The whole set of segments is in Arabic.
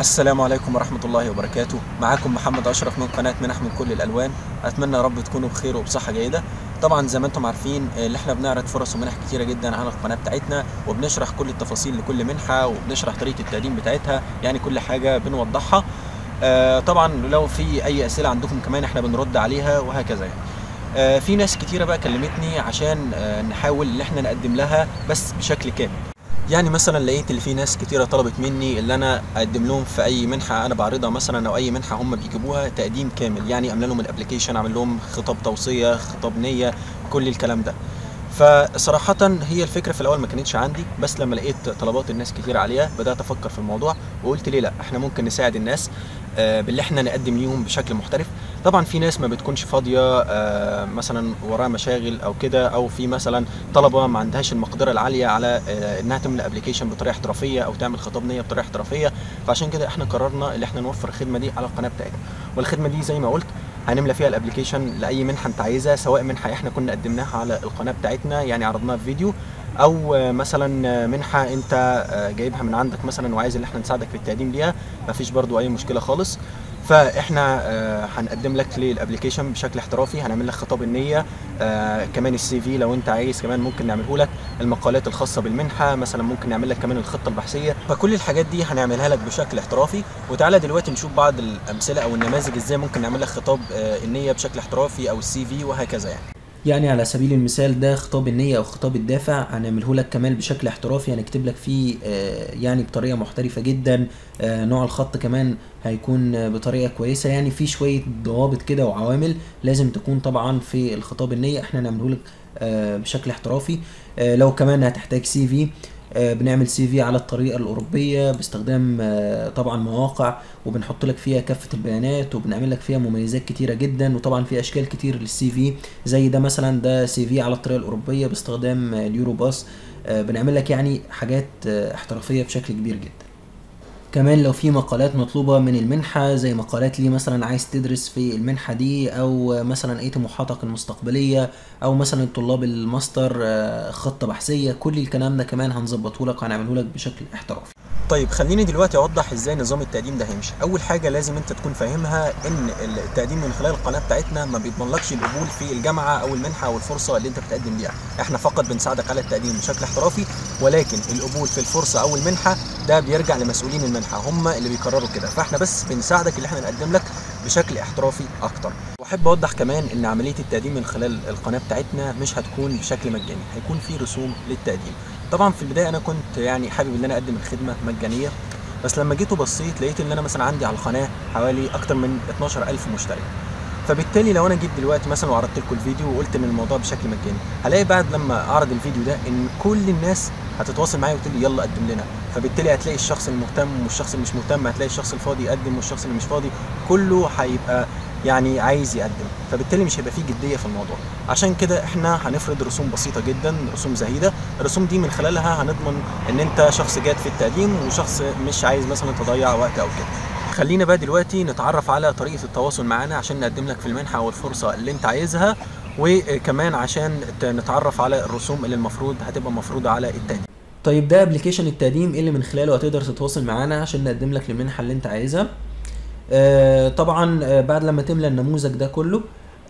السلام عليكم ورحمة الله وبركاته. معاكم محمد أشرف من قناة منح من كل الألوان. أتمنى يا رب تكونوا بخير وبصحة جيدة. طبعا زي ما أنتم عارفين اللي إحنا بنعرض فرص ومنح كتيرة جدا على القناة بتاعتنا وبنشرح كل التفاصيل لكل منحة وبنشرح طريقة التقديم بتاعتها يعني كل حاجة بنوضحها. آه طبعا لو في أي أسئلة عندكم كمان إحنا بنرد عليها وهكذا يعني. آه في ناس كتيرة بقى كلمتني عشان آه نحاول إن إحنا نقدم لها بس بشكل كامل. يعني مثلا لقيت اللي في ناس كتيرة طلبت مني اللي أنا أقدم لهم في أي منحة أنا بعرضها مثلا أو أي منحة هم بيجيبوها تقديم كامل يعني املى لهم الابلكيشن أعمل لهم خطاب توصية خطاب نية كل الكلام ده. فصراحة هي الفكرة في الأول ما كانتش عندي بس لما لقيت طلبات الناس كتير عليها بدأت أفكر في الموضوع وقلت ليه لأ؟ إحنا ممكن نساعد الناس آه، باللي إحنا نقدم ليهم بشكل محترف. طبعا في ناس ما بتكونش فاضية آه، مثلا وراها مشاغل أو كده أو في مثلا طلبة ما عندهاش المقدرة العالية على آه، إنها تعمل application بطريقة احترافية أو تعمل خطاب نية بطريقة احترافية. فعشان كده إحنا قررنا اللي إحنا نوفر الخدمة دي على القناة بتاعتنا. والخدمة دي زي ما قلت هنملى فيها ال application لأي منحة انت عايزها سواء منحة إحنا كنا قدمناها على القناة بتاعتنا يعني عرضناها في فيديو أو مثلا منحة انت آه، جايبها من عندك مثلا وعايز ان إحنا نساعدك في التقديم ليها مفيش برضو أي مشكلة خالص. فإحنا آه، هنقدم لك لل application بشكل احترافي هنعمل لك خطاب النية آه، كمان السي في لو انت عايز كمان ممكن نعمله لك. المقالات الخاصة بالمنحة مثلا ممكن نعمل لك كمان الخطة البحثية. فكل الحاجات دي هنعملها لك بشكل احترافي. وتعالى دلوقتي نشوف بعض الأمثلة أو النماذج إزاي ممكن نعمل لك خطاب آه، النية بشكل احترافي أو السي في وهكذا يعني. يعني على سبيل المثال ده خطاب النية أو خطاب الدافع هنعمله لك كمان بشكل احترافي. هنكتب لك فيه آه، يعني بطريقة محترفة جدا. آه، نوع الخط كمان هيكون بطريقة كويسة. يعني في شوية ضوابط كده وعوامل لازم تكون طبعا في الخطاب النية. إحنا نعمله لك بشكل احترافي. آه، لو كمان هتحتاج CV آه، بنعمل CV على الطريقة الأوروبية باستخدام آه، طبعا مواقع وبنحط لك فيها كافة البيانات وبنعمل لك فيها مميزات كتيرة جدا وطبعا في أشكال كتير لل CV زي ده مثلا ده CV على الطريقة الأوروبية باستخدام آه، ال Europass آه، بنعمل لك يعني حاجات آه، احترافية بشكل كبير جدا. كمان لو في مقالات مطلوبة من المنحة زي مقالات ليه مثلا عايز تدرس في المنحة دي أو مثلا أي طموحاتك المستقبلية أو مثلا طلاب الماستر آه، خطة بحثية كل الكلام ده كمان هنظبطه لك وهنعمله لك بشكل احترافي. طيب خليني دلوقتي أوضح إزاي نظام التقديم ده هيمشي. أول حاجة لازم أنت تكون فاهمها إن التقديم من خلال القناة بتاعتنا ما بيضمنلكش القبول في الجامعة أو المنحة أو الفرصة اللي أنت بتقدم ليها إحنا فقط بنساعدك على التقديم بشكل احترافي ولكن القبول في الفرصة أو المنحة ده بيرجع لمسؤولين المنحة هم اللي بيقرروا كده. فإحنا بس بنساعدك اللي إحنا نقدم لك بشكل احترافي أكتر. وأحب أوضح كمان إن عملية التقديم من خلال القناة بتاعتنا مش هتكون بشكل مجاني هيكون في رسوم للتقديم. طبعا في البداية أنا كنت يعني حابب إن أنا أقدم الخدمة مجانية بس لما جيت وبصيت لقيت إن أنا مثلا عندي على القناة حوالي أكتر من 12000 مشترك. فبالتالي لو أنا جيت دلوقتي مثلا وعرضت لكم الفيديو وقلت إن الموضوع بشكل مجاني هلاقي بعد لما أعرض الفيديو ده إن كل الناس هتتواصل معايا وتقول لي يلا قدم لنا. فبالتالي هتلاقي الشخص المهتم والشخص اللي مش مهتم هتلاقي الشخص الفاضي يقدم والشخص اللي مش فاضي كله هيبقى يعني عايز يقدم. فبالتالي مش هيبقى فيه جدية في الموضوع. عشان كده إحنا هنفرض رسوم بسيطة جدا رسوم زهيدة. الرسوم دي من خلالها هنضمن إن أنت شخص جاد في التقديم وشخص مش عايز مثلا تضيع وقت أو كده. خلينا بقى دلوقتي نتعرف على طريقة التواصل معانا عشان نقدم لك في المنحة أو الفرصه اللي انت عايزها وكمان عشان نتعرف على الرسوم اللي المفروض هتبقى مفروضة على التقديم. طيب ده ابلكيشن التقديم اللي من خلاله هتقدر تتواصل معانا عشان نقدم لك المنحة اللي انت عايزها؟ آه طبعا آه بعد لما تملى النموذج ده كله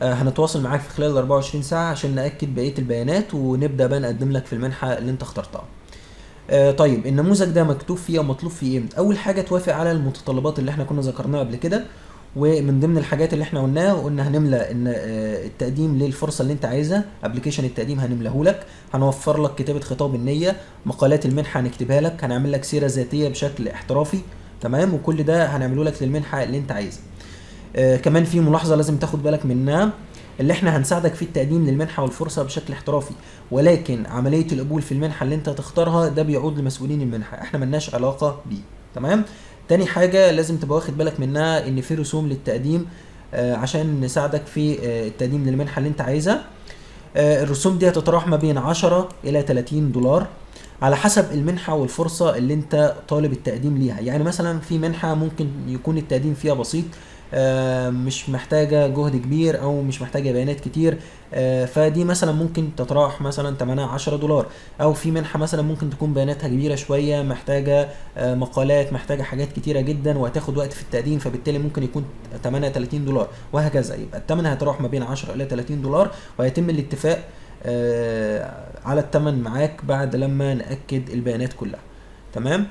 آه هنتواصل معاك في خلال 24 ساعة عشان نأكد بقية البيانات ونبدأ بقى نقدم لك في المنحة اللي انت اخترتها. آه طيب النموذج ده مكتوب فيه أو مطلوب فيه إيه؟ أول حاجة توافق على المتطلبات اللي إحنا كنا ذكرناها قبل كده ومن ضمن الحاجات اللي إحنا قلناها قلنا هنملى إن آه، التقديم للفرصة اللي أنت عايزها ابلكيشن التقديم هنملأه لك هنوفر لك كتابة خطاب النية مقالات المنحة هنكتبها لك هنعمل لك سيرة ذاتية بشكل احترافي تمام؟ وكل ده هنعمله لك للمنحة اللي أنت عايزها. آه كمان في ملاحظة لازم تاخد بالك منها اللي إحنا هنساعدك في التقديم للمنحة والفرصة بشكل احترافي. ولكن عملية القبول في المنحة اللي انت هتختارها ده بيعود لمسؤولين المنحة. إحنا ملناش علاقة بيه. تمام؟ تاني حاجة لازم تبقى واخد بالك منها إن في رسوم للتقديم آه عشان نساعدك في آه التقديم للمنحة اللي انت عايزها. آه الرسوم دي هتتراوح ما بين 10 إلى 30 دولار على حسب المنحة والفرصة اللي انت طالب التقديم ليها. يعني مثلا في منحة ممكن يكون التقديم فيها بسيط مش محتاجة جهد كبير أو مش محتاجة بيانات كتير آه، فدي مثلا ممكن تتراوح مثلا ثمنها 10 دولار أو في منحة مثلا ممكن تكون بياناتها كبيرة شوية محتاجة آه، مقالات محتاجة حاجات كتيرة جدا وهتاخد وقت في التقديم فبالتالي ممكن يكون ثمنها 30 دولار وهكذا. يبقى الثمن هيتراوح ما بين 10 إلى 30 دولار وهيتم الاتفاق آه، على الثمن معاك بعد لما نأكد البيانات كلها. تمام؟ آه،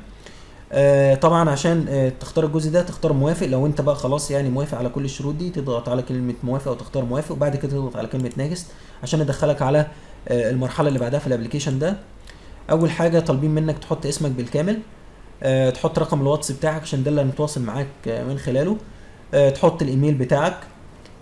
طبعا عشان آه، تختار الجزء ده تختار موافق. لو انت بقى خلاص يعني موافق على كل الشروط دي تضغط على كلمة موافق أو تختار موافق وبعد كده تضغط على كلمة next عشان ندخلك على آه، المرحلة اللي بعدها في ال application ده. أول حاجة طالبين منك تحط اسمك بالكامل آه، تحط رقم الواتس بتاعك عشان ده اللي هنتواصل معاك آه، من خلاله. آه، تحط الإيميل بتاعك.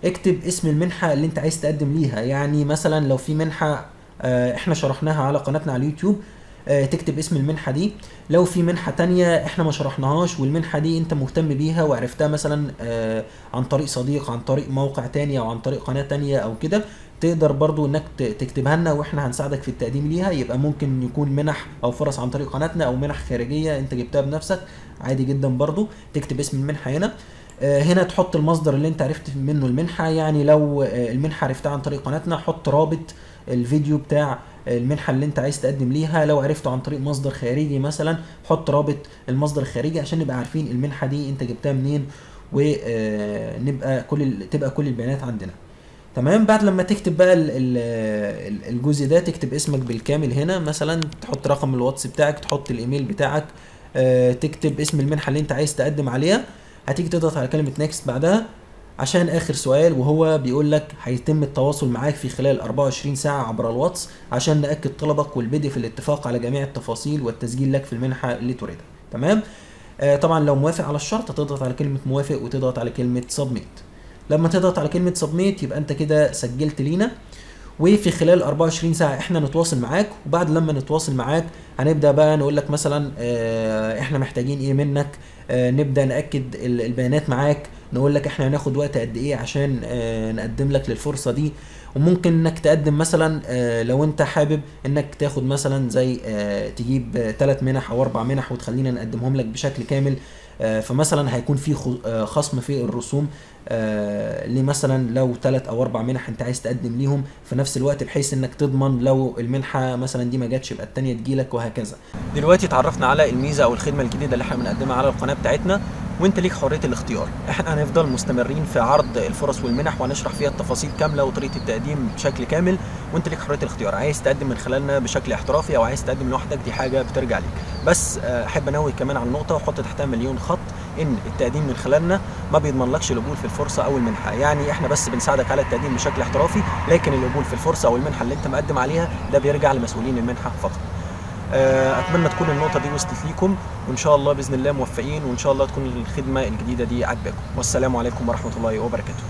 اكتب اسم المنحة اللي انت عايز تقدم ليها. يعني مثلا لو في منحة آه، إحنا شرحناها على قناتنا على اليوتيوب آه، تكتب اسم المنحة دي. لو في منحة تانية إحنا ما شرحناهاش والمنحة دي انت مهتم بيها وعرفتها مثلا آه، عن طريق صديق عن طريق موقع تاني أو عن طريق قناة تانية أو كده تقدر برضو إنك تكتبها لنا وإحنا هنساعدك في التقديم ليها. يبقى ممكن يكون منح أو فرص عن طريق قناتنا أو منح خارجية انت جبتها بنفسك. عادي جدا برضو تكتب اسم المنحة هنا. آه، هنا تحط المصدر اللي انت عرفت منه المنحة. يعني لو آه، المنحة عرفتها عن طريق قناتنا حط رابط الفيديو بتاع المنحة اللي انت عايز تقدم ليها. لو عرفته عن طريق مصدر خارجي مثلا حط رابط المصدر الخارجي عشان نبقى عارفين المنحة دي انت جبتها منين ونبقى كل ال- تبقى كل البيانات عندنا. تمام؟ بعد لما تكتب بقى ال- ال- ال- الجزء ده تكتب اسمك بالكامل هنا. مثلا تحط رقم الواتس بتاعك تحط الإيميل بتاعك آه، تكتب اسم المنحة اللي انت عايز تقدم عليها. هتيجي تضغط على كلمة next بعدها. عشان آخر سؤال وهو بيقول لك هيتم التواصل معاك في خلال 24 ساعة عبر الواتس عشان نأكد طلبك والبدء في الاتفاق على جميع التفاصيل والتسجيل لك في المنحة اللي تريدها. تمام؟ آه طبعا لو موافق على الشرط هتضغط على كلمة موافق وتضغط على كلمة submit لما تضغط على كلمة submit يبقى أنت كده سجلت لينا. وفي خلال 24 ساعة إحنا نتواصل معاك وبعد لما نتواصل معاك هنبدأ بقى نقول لك مثلا آه، إحنا محتاجين إيه منك؟ آه، نبدأ نأكد ال- البيانات معاك نقول لك إحنا هناخد وقت قد إيه عشان آه، نقدم لك للفرصة دي. وممكن إنك تقدم مثلا لو أنت حابب إنك تاخد مثلا زي تجيب ثلاث منح أو أربع منح وتخلينا نقدمهم لك بشكل كامل. فمثلا هيكون في خصم في الرسوم. لمثلا لو ثلاث أو أربع منح أنت عايز تقدم ليهم في نفس الوقت بحيث إنك تضمن لو المنحة مثلا دي ما جاتش يبقى الثانية تجيلك وهكذا. دلوقتي اتعرفنا على الميزة أو الخدمة الجديدة اللي إحنا بنقدمها على القناة بتاعتنا وأنت ليك حرية الاختيار. إحنا هنفضل مستمرين في عرض الفرص والمنح وهنشرح فيها التفاصيل كاملة وطريقة التقديم بشكل كامل وأنت ليك حرية الاختيار. عايز تقدم من خلالنا بشكل احترافي أو عايز تقدم لوحدك دي حاجة بترجع ليك. بس آه، أحب أنوه كمان على النقطة واحط تحتها مليون خط إن التقديم من خلالنا ما بيضمنلكش القبول في الفرصة أو المنحة. يعني إحنا بس بنساعدك على التقديم بشكل احترافي لكن القبول في الفرصة أو المنحة اللي أنت مقدم عليها ده بيرجع لمسؤولين المنحة فقط. آه، أتمنى تكون النقطة دي وصلت ليكم وإن شاء الله بإذن الله موفقين وإن شاء الله تكون الخدمة الجديدة دي عاجباكم. والسلام عليكم ورحمة الله وبركاته.